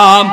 um,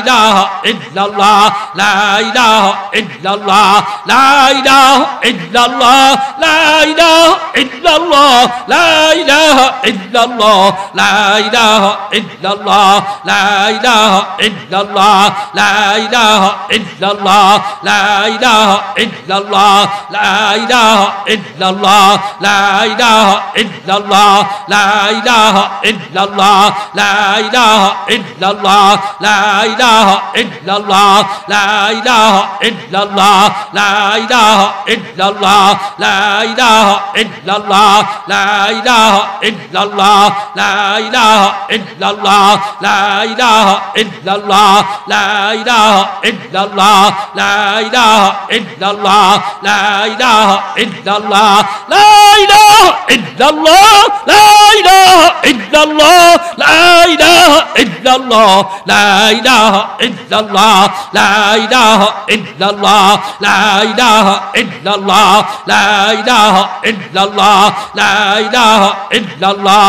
ইলাহা ইল্লাল্লাহ লা ইলাহা ইল্লাল্লাহ লা ইলাহা ইল্লাল্লাহ লা ইলাহা ইল্লাল্লাহ লা ইলাহা ইল্লাল্লাহ লা ইলাহা ইল্লাল্লাহ লা ইলাহা ইল্লাল্লাহ লা ইলাহা ইল্লাল্লাহ লা ইলাহা ইল্লাল্লাহ লা ইলাহা ইল্লাল্লাহ লা ইলাহা ইল্লাল্লাহ লা ইলাহা ইল্লাল্লাহ লা ইলাহা ইল্লাল্লাহ লা ইলাহা ইল্লাল্লাহ লা ইলাহা ইল্লাল্লাহ লা ইলাহা ইল্লাল্লাহ লা ইলাহা ইল্লাল্লাহ লা ইলাহা ইল্লাল্লাহ লা ইলাহা ইল্লাল্লাহ লা ইলাহা ইল্লাল্লাহ লা ইলাহা ইল্লাল্লাহ লা ইলাহা ইল্লাল্লাহ লা ইলাহা ইল্লাল্লাহ লা ইলাহা ইল্লাল্লাহ লা ইলাহা ইল্লাল্লাহ লা ইলাহা ইল্লাল্লাহ, লা ইলাহা ইল্লাল্লাহ, লা ইলাহা ইল্লাল্লাহ, লা ইলাহা ইল্লাল্লাহ, লা ইলাহা ইল্লাল্লাহ, লা ইলাহা ইল্লাল্লাহ।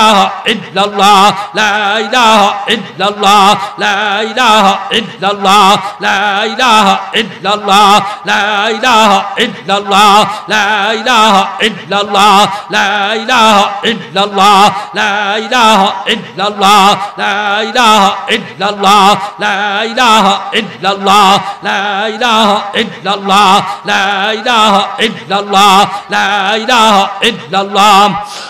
ইলাহা ইল্লাল্লাহ লা ইলাহা ইল্লাল্লাহ লা ইলাহা ইল্লাল্লাহ লা ইলাহা ইল্লাল্লাহ লা ইলাহা ইল্লাল্লাহ লা ইলাহা ইল্লাল্লাহ লা ইলাহা ইল্লাল্লাহ লা ইলাহা ইল্লাল্লাহ লা ইলাহা ইল্লাল্লাহ লা ইলাহা ইল্লাল্লাহ লা ইলাহা ইল্লাল্লাহ লা ইলাহা ইল্লাল্লাহ লা ইলাহা ইল্লাল্লাহ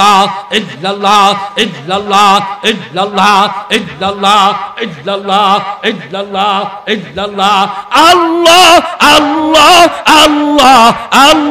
illallah illallah illallah illallah illallah illallah illallah illallah. Allah Allah Allah Allah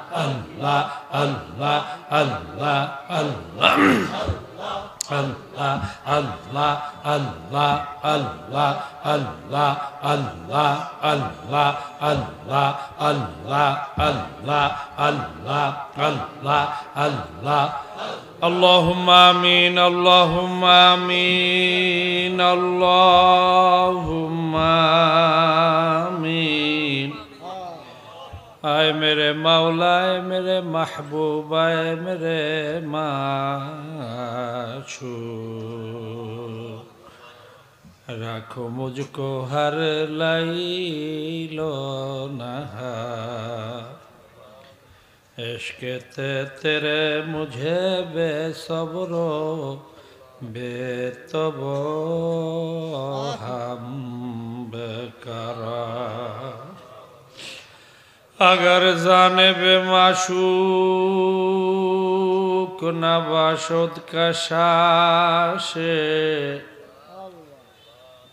اللهم آمين اللهم آمين اللهم آمين اے میرے مولا اے میرے محبوب اے میرے معشوق রাখো মুজকো হার লাইল এসকে তে তেরে মুঝে বে সবর বেতব হাম বেকারা اگر জানে বে মাসুক না বাসদ কাশাসে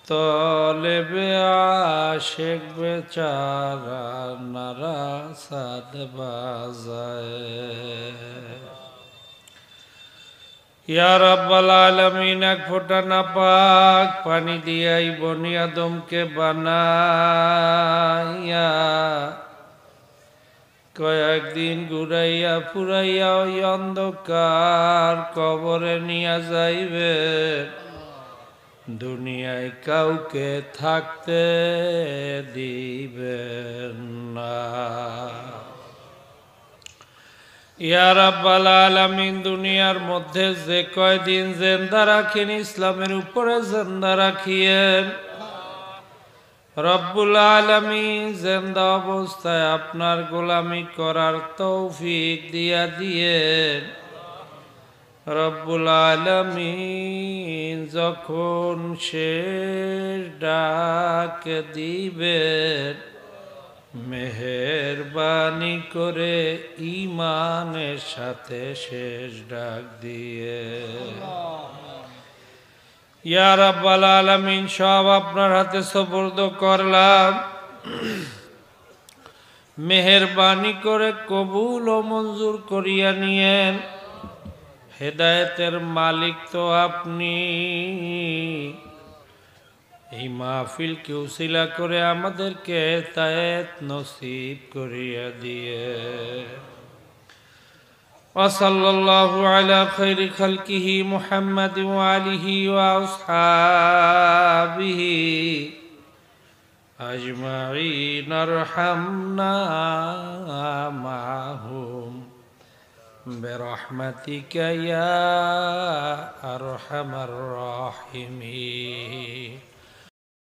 তলে বে আশেক বেচারা নারা সাদ বাজায় ইয়া রাব্বাল আলামিন এক ফোঁটা না পাক পানি দিয়াই বনি আদমকে বানাইয়া কয়েকদিন ঘুরাইয়া ফুরাইয়া ওই অন্ধকার কবরে নিয়া যাইবে। দুনিয়ায় কাউকে থাকতে দিবেন না। ইয়ার রাব্বাল আলামিন, দুনিয়ার মধ্যে যে কয়দিন জেন্দা রাখেন, ইসলামের উপরে জেন্দা রাখিয়েন রব্বুল আলামিন জেন্দা অবস্থায় আপনার গোলামি করার তৌফিক দিয়া দিয়ে রব্বুল আলামিন যখন শেষ ডাক দিবেন, মেহেরবানি করে ইমানের সাথে শেষ ডাক দিয়ে। ইয়া রাব্বাল আলামিন, সব আপনার হাতে সুপর্দ করলাম। মেহেরবানি করে কবুল ও মঞ্জুর করিয়া নিয়েন। হেদায়েতের মালিক তো আপনি। এই মাহফিলকে উসিলা করে আমাদেরকে তায়েত নসিব করিয়া দিয়ে। وصلى الله على خير خلقه محمد وآله وأصحابه أجمعين ارحمنا معهم. برحمتك يا أرحم الراحمين.